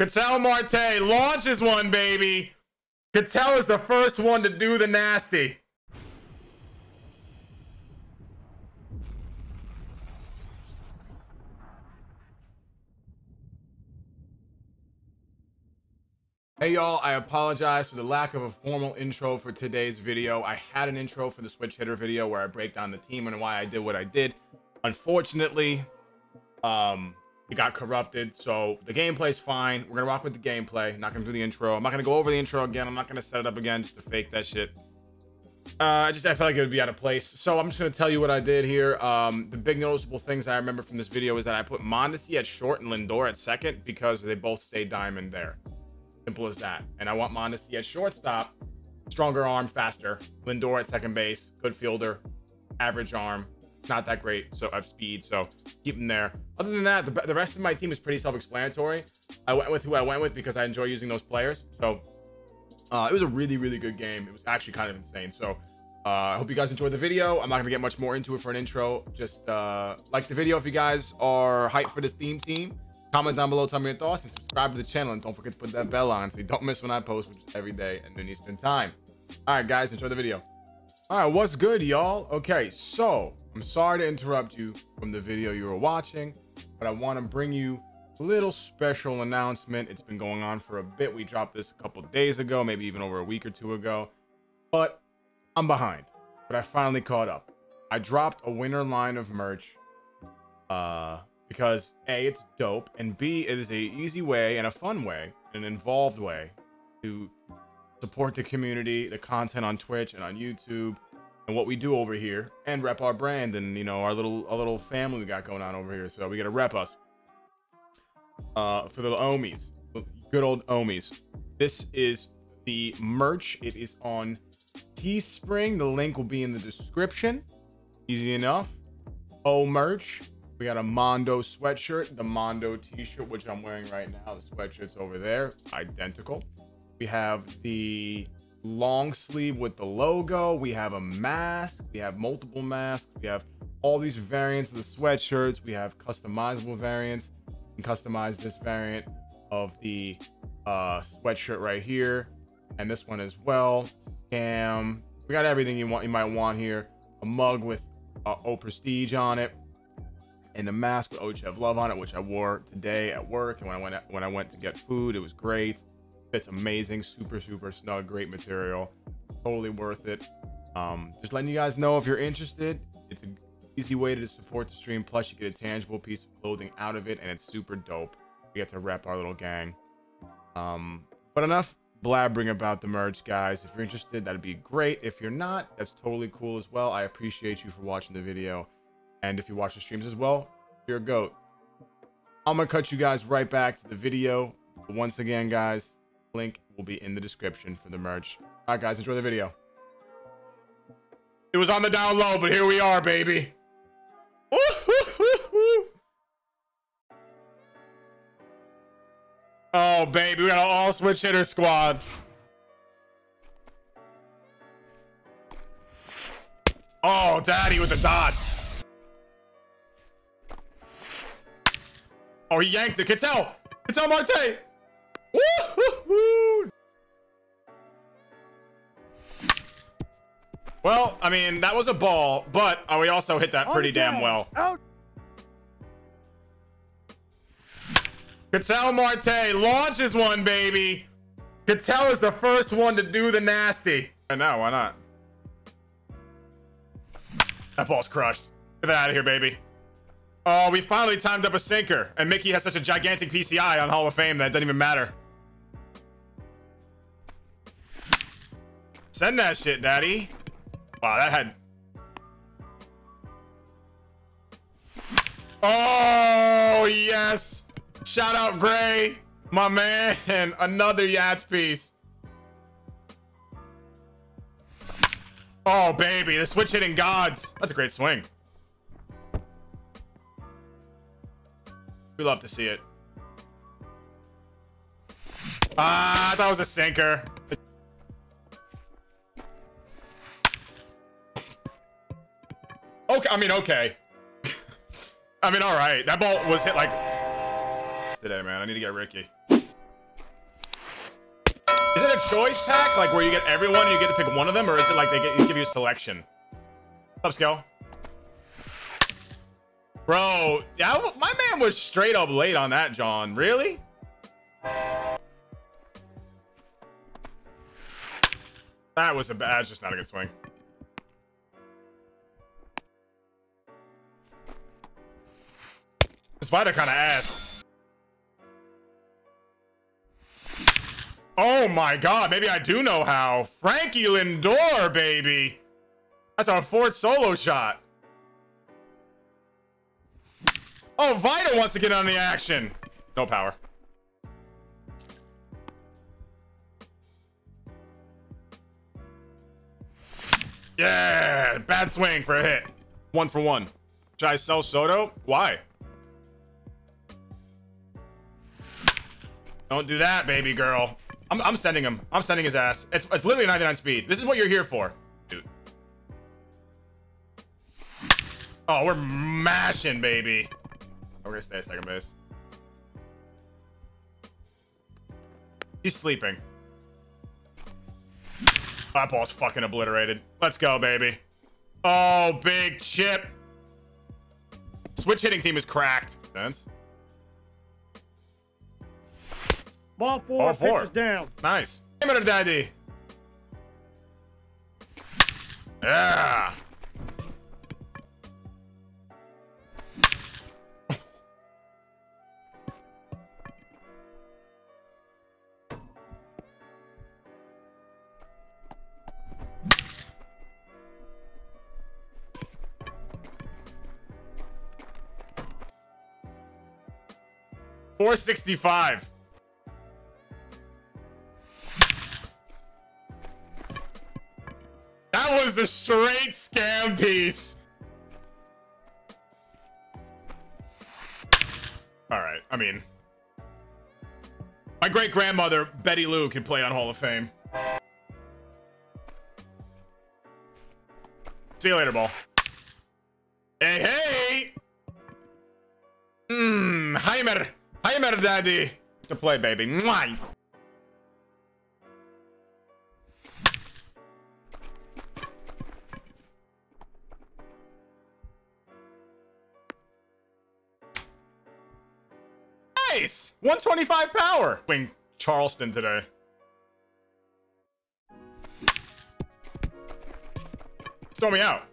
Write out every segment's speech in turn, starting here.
Ketel Marte launches one, baby. Ketel is the first one to do the nasty. Hey y'all, I apologize for the lack of a formal intro for today's video. I had an intro for the switch hitter video where I break down the team and why I did what I did. Unfortunately, um, it got corrupted. So the gameplay's fine. We're gonna rock with the gameplay. Not gonna do the intro. I'm not gonna go over the intro again. I'm not gonna set it up again just to fake that shit. Uh, I just I felt like it would be out of place. So I'm just gonna tell you what I did here. Um, the big noticeable things I remember from this video is that I put Mondesi at short and Lindor at second because they both stay diamond there. Simple as that. And I want Mondesi at shortstop, stronger arm, faster. Lindor at second base, good fielder, average arm, not that great. So have speed, so keep him there. Other than that, the, the rest of my team is pretty self-explanatory. I went with who I went with because I enjoy using those players. So uh, it was a really, really good game. It was actually kind of insane. So uh, I hope you guys enjoyed the video. I'm not going to get much more into it for an intro. Just uh, like the video if you guys are hyped for this theme team. Comment down below, tell me your thoughts, and subscribe to the channel. And don't forget to put that bell on so you don't miss when I post, which is every day at noon Eastern time. All right, guys, enjoy the video. All right, what's good, y'all? Okay, so I'm sorry to interrupt you from the video you were watching, but I want to bring you a little special announcement. It's been going on for a bit. We dropped this a couple days ago, maybe even over a week or two ago, but I'm behind. But I finally caught up. I dropped a winter line of merch. Uh, because A, it's dope, and B, it is a easy way and a fun way, an involved way to support the community, the content on Twitch and on YouTube, and what we do over here, and rep our brand and you know our little our little family we got going on over here. So we gotta rep us. Uh, for the Omis, good old Omis. This is the merch. It is on Teespring. The link will be in the description. Easy enough. oh merch we got a Mondo sweatshirt, the Mondo t-shirt, which I'm wearing right now. The sweatshirt's over there, identical. We have the long sleeve with the logo. We have a mask. We have multiple masks. We have all these variants of the sweatshirts. We have customizable variants. You can customize this variant of the uh, sweatshirt right here, and this one as well. Scam. We got everything you want. You might want here. A mug with uh, O Prestige on it and the mask with OhChev Love on it, which I wore today at work. And when I went when I went to get food, it was great. It's amazing, super super snug, great material, totally worth it. Um, just letting you guys know if you're interested, it's an easy way to support the stream. Plus, you get a tangible piece of clothing out of it, and it's super dope. We get to rep our little gang. Um, but enough blabbering about the merch, guys. If you're interested, that'd be great. If you're not, that's totally cool as well. I appreciate you for watching the video. And if you watch the streams as well, you're a goat. I'm going to cut you guys right back to the video. Once again, guys, link will be in the description for the merch. All right, guys, enjoy the video. It was on the down low, but here we are, baby. Oh, baby, we got an all switch hitter squad. Oh, daddy with the dots. Oh, he yanked it. Ketel! Ketel Marte! Woo! Well, I mean, that was a ball, but uh, we also hit that pretty damn well. Out. Ketel Marte launches one, baby. Ketel is the first one to do the nasty. And now, why not? That ball's crushed. Get that out of here, baby. Oh, we finally timed up a sinker. And Mickey has such a gigantic PCI on Hall of Fame that it doesn't even matter. Send that shit, daddy. Wow, that had... Oh, yes. Shout out Gray. My man. Another Yaz piece. Oh, baby. The switch hitting gods. That's a great swing. We love to see it. Ah, uh, that was a sinker. Okay, I mean, okay. I mean, all right. That ball was hit like today, man. I need to get Ricky. Is it a choice pack, like where you get everyone and you get to pick one of them, or is it like they get, give you a selection? What's up, Skill? Bro, yeah, my man was straight up late on that, John. Really? That was a bad, just not a good swing. Fighter kind of ass. Oh my god, maybe I do know how. Frankie Lindor, baby. That's our fourth solo shot. Oh, Vita wants to get on the action. No power. Yeah, bad swing for a hit. One for one. Should I sell Soto? Why? Don't do that, baby girl. I'm, I'm sending him. I'm sending his ass. It's, it's literally 99 speed. This is what you're here for, dude. Oh, we're mashing, baby. Oh, we're gonna stay at second base. He's sleeping. That ball's fucking obliterated. Let's go, baby. Oh, big chip. Switch hitting team is cracked. Sense. Ball four, Ball four. pitches down. Nice. To daddy. Yeah. Four sixty five. The straight scam piece. All right. I mean, my great grandmother Betty Lou could play on Hall of Fame. See you later, ball. Hey, hey. Mmm, Heimer, Heimer, daddy. To play, baby. Mwah. Nice! 125 power! Wing Charleston today. Throw me out.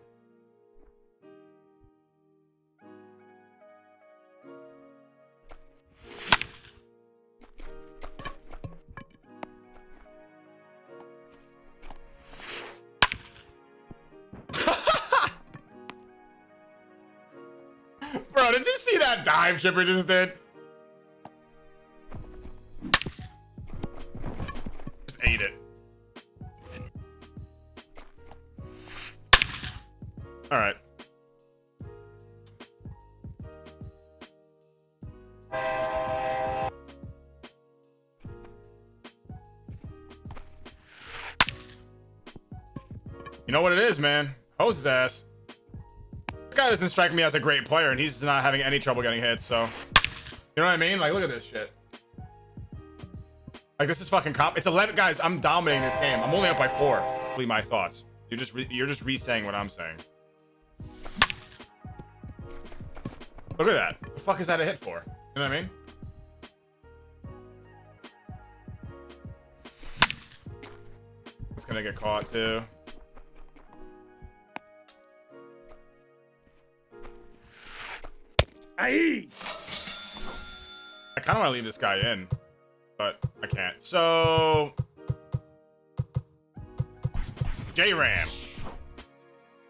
Bro, did you see that dive Chipper just did? Ate it. All right. You know what it is, man? Hose his ass. This guy doesn't strike me as a great player, and he's not having any trouble getting hits, so... You know what I mean? Like, look at this shit. Like, this is fucking comp- It's 11- Guys, I'm dominating this game. I'm only up by four. Leave my thoughts. You're just re you're just re-saying what I'm saying. Look at that. What the fuck is that a hit for? You know what I mean? It's gonna get caught too. Aye. I kind of want to leave this guy in, but can't. So, J Ram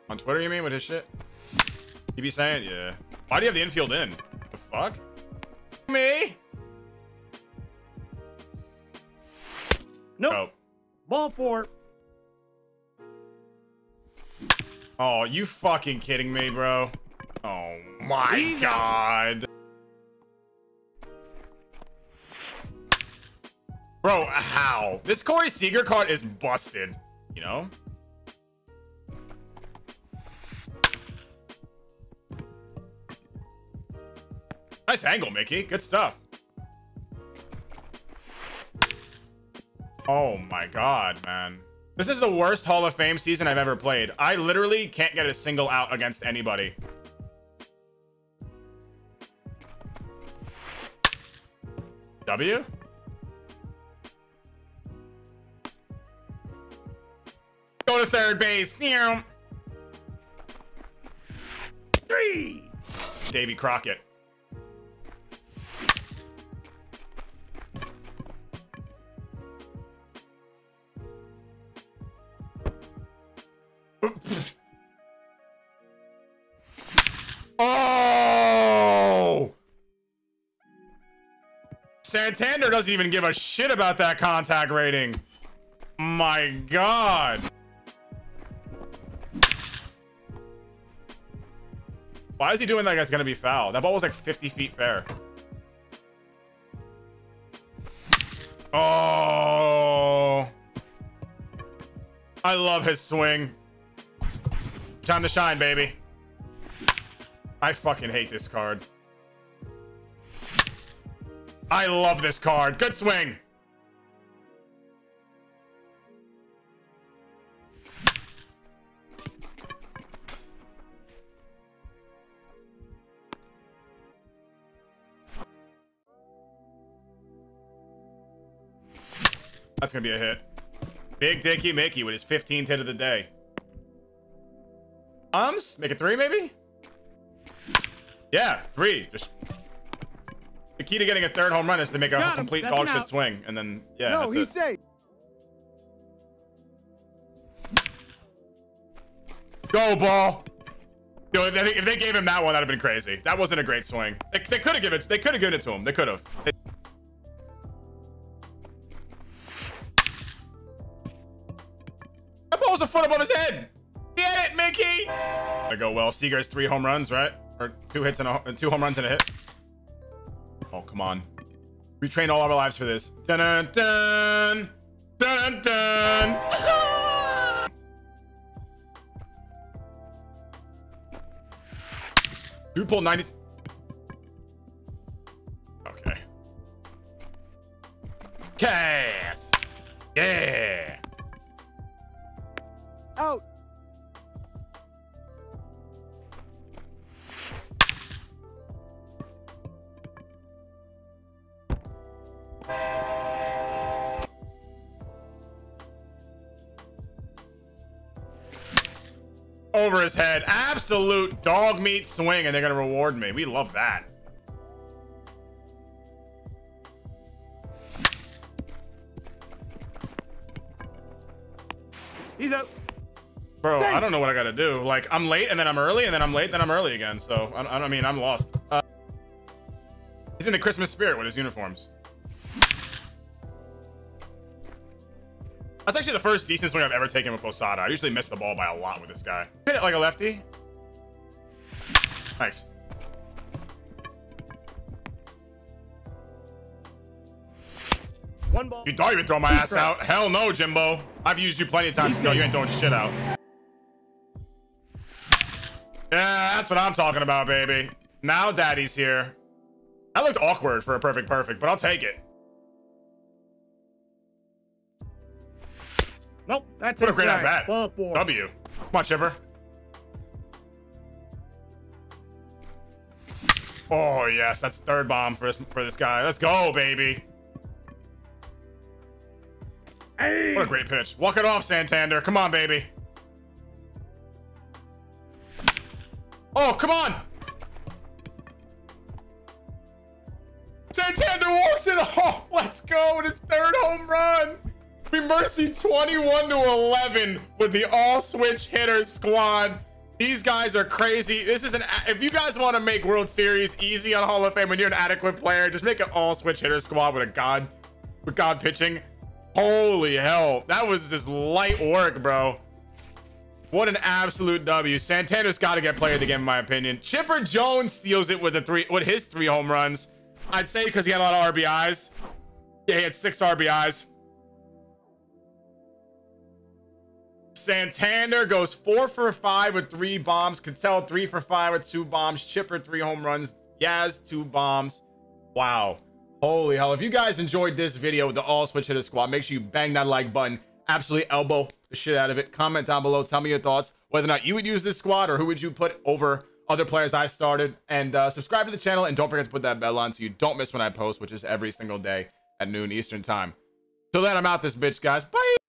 on Twitter, you mean with his shit? He be saying, yeah. Why do you have the infield in? The fuck? Me? Nope. Oh. Ball four. Oh, you fucking kidding me, bro? Oh my god. Bro, how? This Corey Seager card is busted, you know? Nice angle, Mickey. Good stuff. Oh my god, man. This is the worst Hall of Fame season I've ever played. I literally can't get a single out against anybody. W? To third base. Three. Davy Crockett. Oh! Santander doesn't even give a shit about that contact rating. My God. Why is he doing that? That's gonna be foul. That ball was like 50 feet fair. Oh. I love his swing. Time to shine, baby. I fucking hate this card. I love this card. Good swing. That's gonna be a hit. Big Dicky Mickey with his 15th hit of the day. Ums? Make it three, maybe? Yeah, three. Just... The key to getting a third home run is to make a complete dog shit swing, and then yeah, no, that's he's it. safe. Go ball. Yo, if they, if they gave him that one, that'd have been crazy. That wasn't a great swing. They, they could have given it. They could have given it to him. They could have. That a foot above his head. Get it, Mickey. I go well. Seager's three home runs, right? Or two hits and a, two home runs and a hit. Oh, come on. We trained all our lives for this. Dun dun dun dun dun. Pulled 90. Okay. Cass. Yeah. Out. Over his head. Absolute dog meat swing, and they're going to reward me. We love that. He's out. Bro, I don't know what I got to do. Like, I'm late, and then I'm early, and then I'm late, then I'm early again. So, I, I mean, I'm lost. Uh, he's in the Christmas spirit with his uniforms. That's actually the first decent swing I've ever taken with Posada. I usually miss the ball by a lot with this guy. Hit it like a lefty. Nice. One ball. You thought you would throw my ass out? Hell no, Jimbo. I've used you plenty of times know you ain't throwing shit out. Yeah, that's what I'm talking about, baby. Now daddy's here. That looked awkward for a perfect perfect, but I'll take it. Nope, that's What a great at that. Ball. W. Come on, Chipper. Oh, yes. That's third bomb for this, for this guy. Let's go, baby. Hey. What a great pitch. Walk it off, Santander. Come on, baby. Oh, come on. Santander walks it off. Oh, let's go with his third home run. We mercy 21 to 11 with the all switch hitter squad. These guys are crazy. This is an if you guys want to make World Series easy on Hall of Fame when you're an adequate player, just make an all switch hitter squad with a god with god pitching. Holy hell. That was just light work, bro. What an absolute W. Santander's got to get player of the game, in my opinion. Chipper Jones steals it with the three with his three home runs. I'd say because he had a lot of RBIs. Yeah, he had six RBIs. Santander goes four for five with three bombs. Ketel three for five with two bombs. Chipper three home runs. Yaz two bombs. Wow. Holy hell. If you guys enjoyed this video with the all switch hitter squad, make sure you bang that like button. Absolutely elbow the shit out of it. Comment down below. Tell me your thoughts. Whether or not you would use this squad or who would you put over other players I started. And uh, subscribe to the channel. And don't forget to put that bell on so you don't miss when I post, which is every single day at noon Eastern time. Till then, I'm out this bitch, guys. Bye.